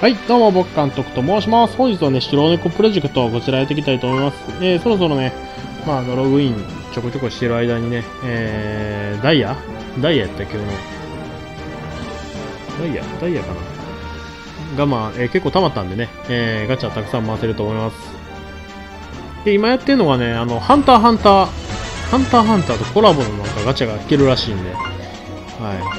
はい、どうも、僕監督と申します。本日はね、白猫プロジェクトをこちらやっていきたいと思います。えー、そろそろね、まあ、ログインちょこちょこしてる間にね、えー、ダイヤ？ダイヤやったっけ今日の。ダイヤ？ダイヤかな？が、まあ、えー結構溜まったんでね、えー、ガチャたくさん回せると思います。で、今やってるのがね、あの、ハンターハンター、ハンターハンターとコラボのなんかガチャが引けるらしいんで、は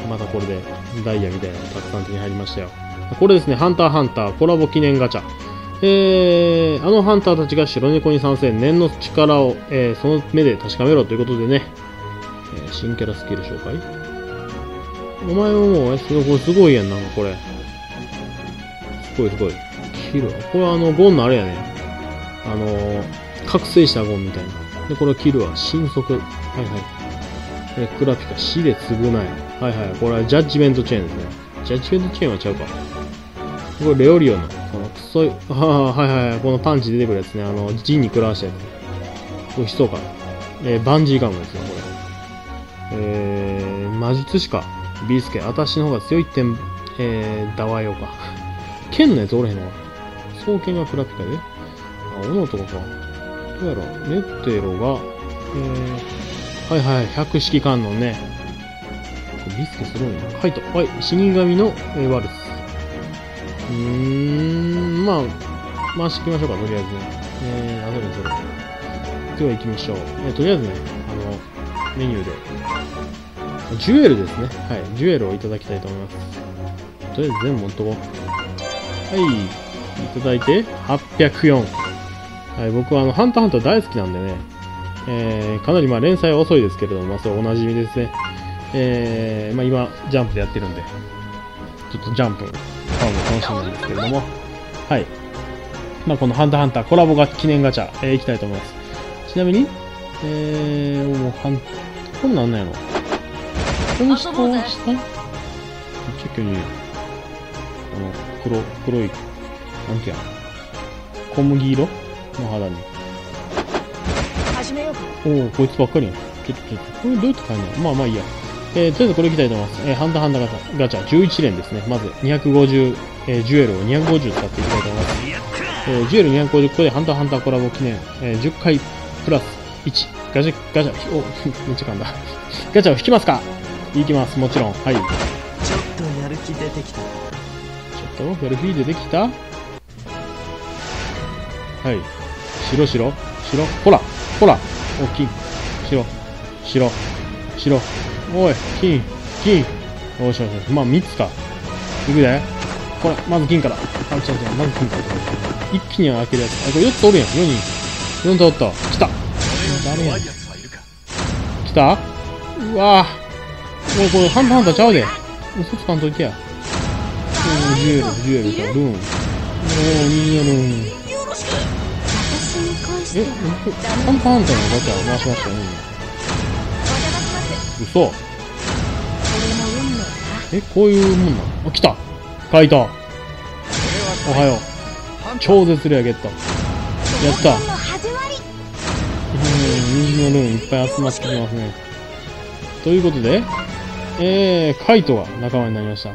い、またこれでダイヤみたいなのたくさん手に入りましたよ。これですね、ハンターハンターコラボ記念ガチャ。えー、あのハンターたちが白猫に参戦、念の力を、えーその目で確かめろということでね、えー新キャラスキル紹介お前はもう、すごい、すごいやん、なんかこれ。すごいすごい。キル。これはあの、ゴンのあれやね。あのー、覚醒したゴンみたいな。で、これキルは新速。はいはい。えークラピカ、死で償い。はいはい。これはジャッジメントチェーンですね。ジャッジメントチェーンはちゃうか。これレオリオの、このクソい、ああ、はいはいはい。このパンチ出てくるやつね。あの、ジンに食らわしたやつ。これ、悲壮感。えーバンジーガムですね、これ。えー、魔術師か。ビースケ。私の方が強いってん、えー、ダワヨか。剣のやつおれへんのか。双剣がクラピカで。あ、斧とかか。どうやろネッテロが、えー、はいはい、百式観音ね。これビスケすごいな。カイト。はい、死神の、えーワルス。ーん、まあ、回していきましょうか、とりあえずね。えー、後でそれ。では行きましょう。えーとりあえずね、あの、メニューで。ジュエルですね。はい、ジュエルをいただきたいと思います。とりあえず全部持っとこう。はい、いただいて、804。はい、僕はあの、ハンターハンター大好きなんでね、えー、かなりまあ連載は遅いですけれども、まあ、それおなじみですね。えー、まあ今、ジャンプでやってるんで、ちょっとジャンプ、買うの楽しみなんですけれども、はい。まあこのハンターハンターコラボが記念ガチャ、えー、いきたいと思います。ちなみに、えー、もう、ハン、こんなんなんやろこの下遊ぼうぜは下めっちゃ巨乳。あの、黒、黒い、なんてや？ん。小麦色？の肌に。始めようかおお、こいつばっかりやん。ちょっと、ちょっと、これどうやって買えるの？まあまあいいや。えー、とりあえずこれいきたいと思います。えー、ハンターハンターガチャ、ガチャ11連ですね。まず、250、えー、ジュエルを250使っていきたいと思います。えー、ジュエル250個でハンターハンターコラボ記念、えー、10回プラス1。ガチャ、ガチャ、お、めっちゃ噛んだ。ガチャを引きますか？いきます、もちろん。はい。ちょっちょっとやる気出てきたと、やる気出てきた？はい。白白白ほらほらお、金白白白おい金金よしよしよし。まあ、3つか。いくでこれ、まず金から。あ、違う違う、まず金から。一気に開けるやつ。あ、これ4つおるやん。4人。4つおった。来た誰やん。来た？うわぁ。もうこれ、ハンターハンターちゃうで。嘘つかんといてや。うん、ジュエル、ジュエルか、ルーン。おー、いいやルーン。え、ハンターハンターのガチャ回しましたよね。嘘。え、こういうもんなの？あ、来た書いたおはよう。超絶レアゲット。やったうん、虹のルーンいっぱい集まってきますね。ということで、えー、カイトが仲間になりました。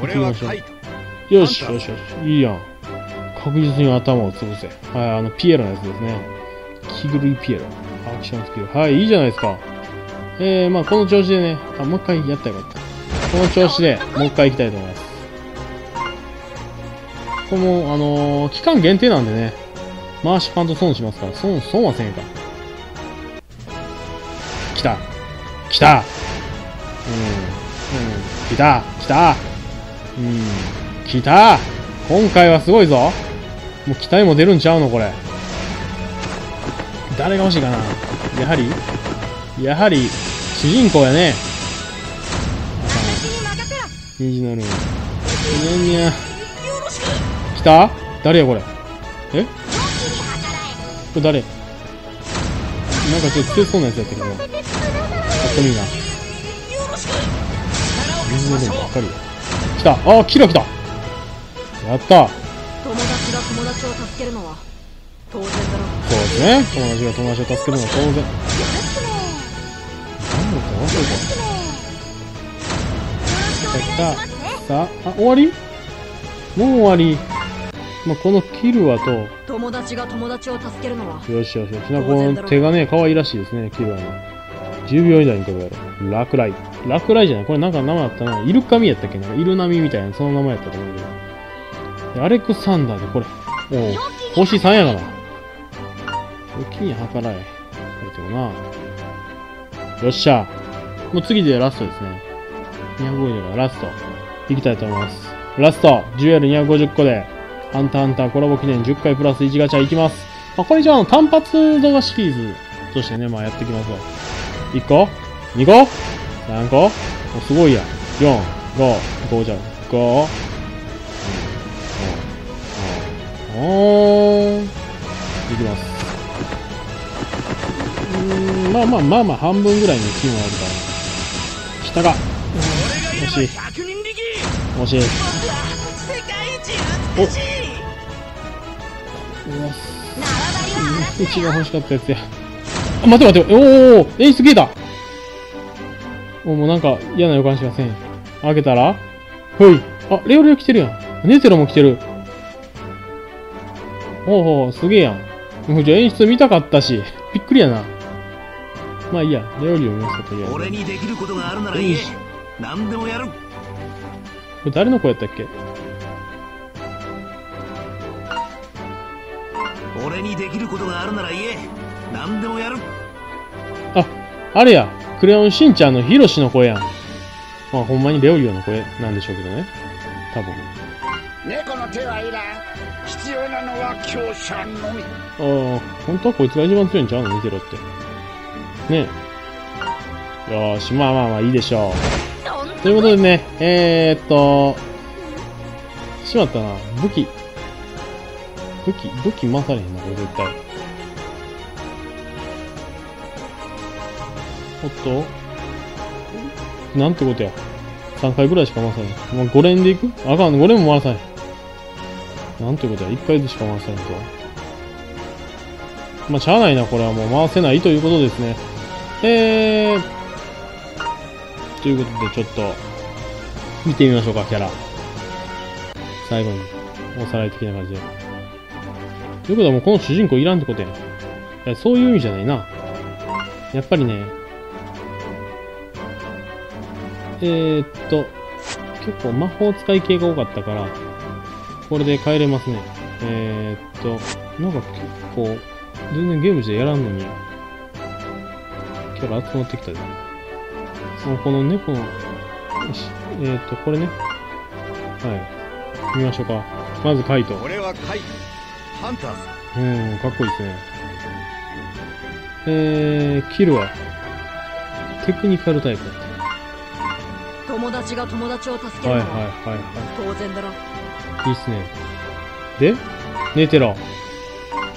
俺はカイトよし、よしよし。いいやん。確実に頭を潰せ。はい、あの、ピエロのやつですね。気狂いピエロ。アクションスキル。はい、いいじゃないですか。えー、まあこの調子でね、あ、もう一回やったらよかった。この調子でもう一回行きたいと思います。これも、あのー期間限定なんでね、回しパンと損しますから、損、損はせんか。来た。来た。うん。うん。来た。来た。うん。来た今回はすごいぞもう期待も出るんちゃうのこれ。誰が欲しいかなやはりやはり、主人公やね。私に任せろ虹のルーン。にゃにゃ。来た？誰やこれ？え？これ誰？なんかちょっと強そうなやつやったけど。かっこいいな。虹のルーンばっかりや。来たあー、キラ来たやった友達が友達を助けるのは当然だろそうですね。友達が友達を助けるのは当然。何だった忘れよろしくねよろしくお願いしますねた。さあ、あ、終わり？もう終わり。まあ、このキルアと、友達が友達を助けるのはよしよしよし。なこの手がね、可愛らしいですね、キルアの。10秒以内に飛ぶやろ。落雷。落雷じゃない？これなんか名前あったな。イルカミやったっけ？なイルナミみたいな、その名前やったと思うけど。でアレクサンダーで、これ。おう星3やがな。おきに計らえ。これてもな。よっしゃ。もう次でラストですね。250からラスト。いきたいと思います。ラスト、ジュエル250個で、ハンターハンターコラボ記念10回プラス1ガチャいきます。まあ、これじゃあ単発動画シリーズとしてね、まあやっていきますわ。1個 ?2 個 ?3 個？おすごいや。ん。4、5、5じゃん。5、うん、うん、うん。いきます。うーん、まあまあまあまあ半分ぐらいの気分あるから。下が。惜しい。惜しい。おうわうちが欲しかったやつや。あ、待て待て、おーおー演出消えたおもうなんか嫌な予感しません。開けたらほい。あ、レオレオ来てるやん。ネテロも来てる。ほうほう、すげえやん。もうじゃあ演出見たかったし、びっくりやな。まあいいや、レオリオ見ますかとりあえず。俺にできることがあるなら言え何でもやるれ誰の子やったっけ？俺にできることがあるなら言え何でもやるあ、あれや。クレヨンしんちゃんのヒロシの声やん。まあほんまにレオリオの声なんでしょうけどね。多分。猫の手はいらん必要なのは強者のみああ、本当はこいつが一番強いんちゃうの？見てろって。ねえ。よーし、まあまあまあいいでしょう。ということでね、えー、っと、しまったな。武器。武器、武器回されへんな、これ絶対。おっとなんてことや。3回ぐらいしか回さへん。もう5連でいく？あかん、5連も回さへん。なんてことや。1回でしか回さへんと。まあ、しゃあないな、これはもう回せないということですね。えー、ということで、ちょっと、見てみましょうか、キャラ。最後に、おさらい的な感じで。ということはもうこの主人公いらんってことやん。いや、そういう意味じゃないな。やっぱりね、えー、っと、結構魔法使い系が多かったから、これで帰れますね。えー、っと、なんか結構、全然ゲーム自体やらんのに、キャラ集まってきたで。もうこの猫の、よし、えー、っと、これね。はい。見ましょうか。まずカイト。俺はカイトハンターズうん、かっこいいですね。えー、キルは、テクニカルタイプ友達が友達を助た。けるのはいはいははいは当然だろい。いいっすね。で、ネテロ。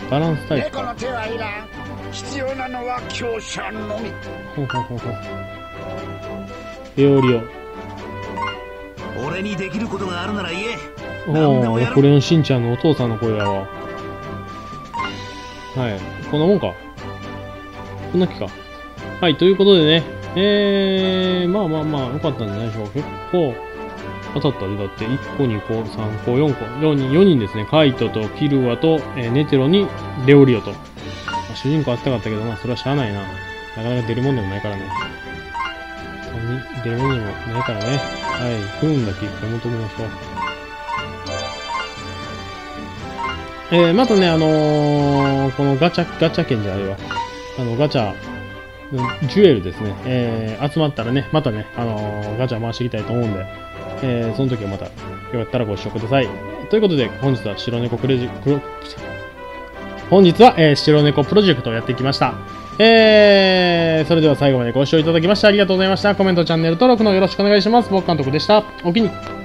バランスタイプか。猫の手はいらん必要なのは強者のみほうほうほうほう。エオリオ。俺にできることがあるなら言えお何でもやるー、クレヨンしんちゃんのお父さんの声やわ。はい。こんなもんか。こんな気か。はい、ということでね。えー、まあまあまあ、よかったんじゃないでしょうか。結構、当たったで。だって、1個、2個、3個、4個、4人、4人ですね。カイトとキルアと、えーネテロにレオリオと。まあ主人公当てたかったけど、まあ、それはしゃあないな。なかなか出るもんでもないからね。三人出るもんでもないからね。はい。不運だけいっぱい求めましょう。えー、またね、あのーこのガチャ、ガチャ券じゃないわ。あの、ガチャ、ジュエルですね。えー、集まったらね、またね、あのーガチャ回していきたいと思うんで、えー、その時はまた、よかったらご視聴ください。ということで、本日は白猫クレジ、ク、本日は、えー、白猫プロジェクトをやってきました。えー、それでは最後までご視聴いただきましてありがとうございました。コメント、チャンネル登録のよろしくお願いします。僕監督でした。お気に。